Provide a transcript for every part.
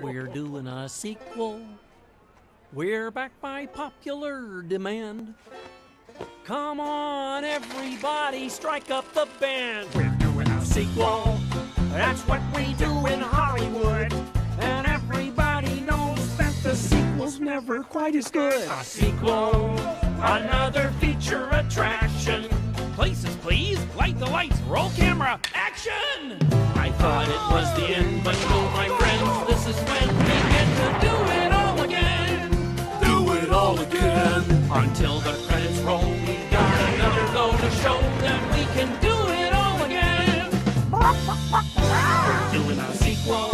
We're doing a sequel. We're back by popular demand. Come on, everybody, strike up the band. We're doing a sequel. That's what we do in Hollywood. And everybody knows that the sequel's never quite as good. A sequel, another feature attraction. Places, please. Light the lights. Roll camera. Action! I thought it was the end, but no, my Until the credits roll, we've got another go to show that we can do it all again. We're doing a sequel.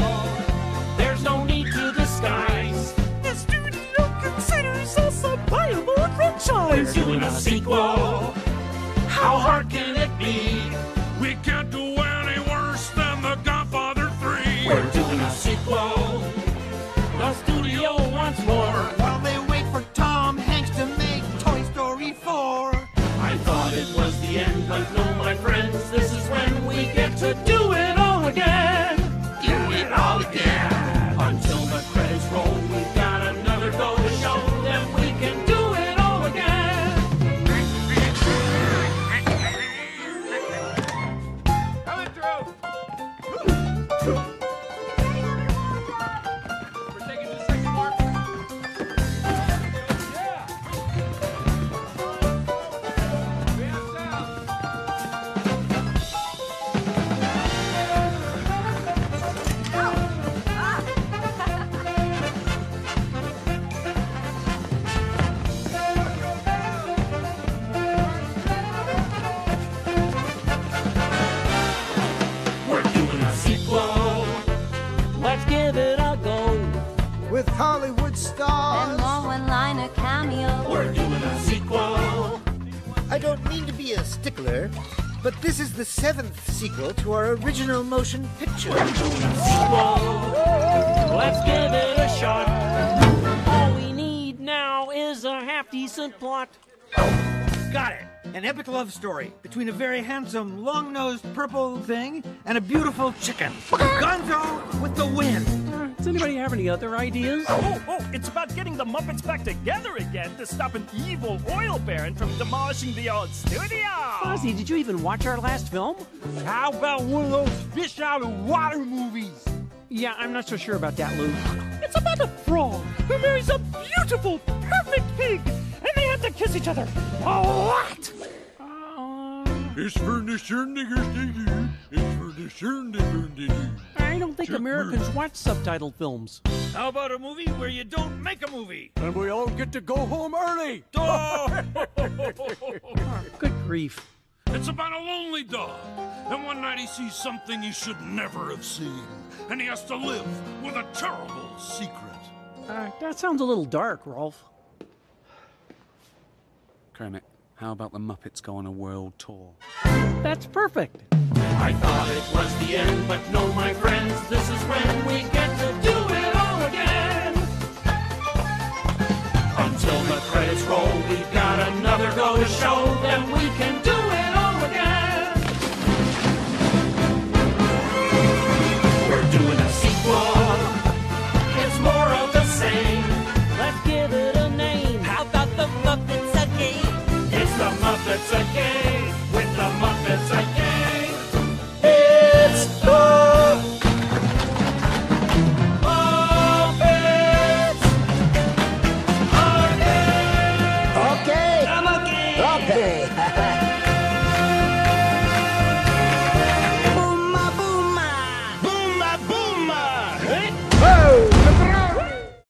There's no need to disguise. The studio considers us a viable franchise. We're doing a sequel. How hard can With Hollywood And stars. more one-liner cameo. We're doing a sequel. I don't mean to be a stickler, but this is the seventh sequel to our original motion picture. We're doing a sequel. Let's give it a shot. All we need now is a half decent plot. Got it. An epic love story between a very handsome, long-nosed purple thing and a beautiful chicken. Gonzo with the win. Does anybody have any other ideas? Oh, oh, it's about getting the Muppets back together again to stop an evil oil baron from demolishing the old studio. Fozzie, did you even watch our last film? How about one of those fish out of water movies? Yeah, I'm not so sure about that, Lou. It's about a frog who marries a beautiful, perfect pig, and they have to kiss each other a lot. It's for the sure niggers to do. It's for the sure niggers to do. I don't think Sure. Americans watch subtitled films. How about a movie where you don't make a movie? And we all get to go home early. Oh! Good grief. It's about a lonely dog. And one night he sees something he should never have seen. And he has to live with a terrible secret. Uh, that sounds a little dark, Rolf. Kermit, how about the Muppets go on a world tour? That's perfect. I thought it was the end, but no, my friends, this is when we get to do it all again. Until the credits roll, we've got another go to show, then we can